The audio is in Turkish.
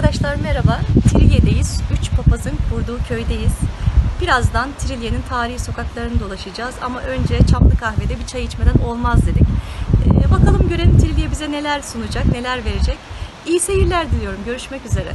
Arkadaşlar merhaba. Trilye'deyiz. Üç papazın kurduğu köydeyiz. Birazdan Trilye'nin tarihi sokaklarını dolaşacağız ama önce Çamlı Kahve'de bir çay içmeden olmaz dedik. Ee, bakalım görelim Trilye bize neler sunacak, neler verecek. İyi seyirler diliyorum. Görüşmek üzere.